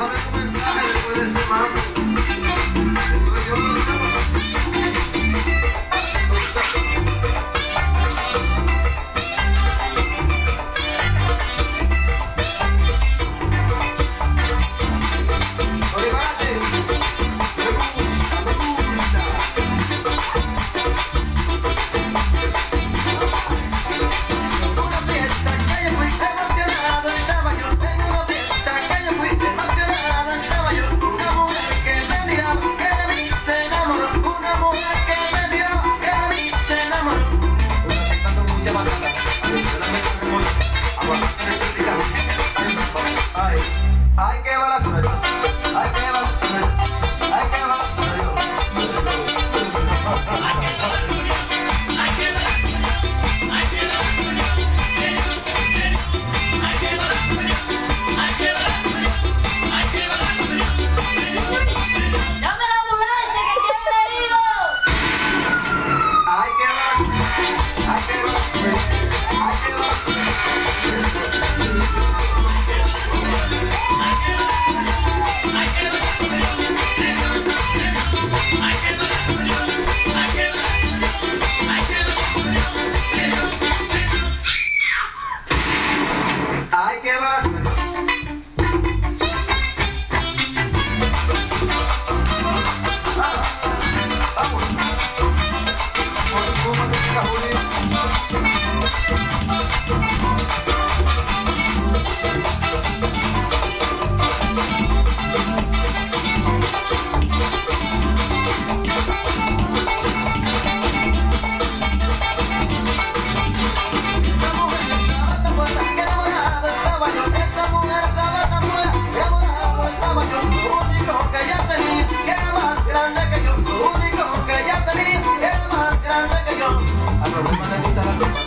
Vamos começar, depois this mapa. Thank you. grande que yo, lo único que ella tenía, es más grande que yo. A los me gusta la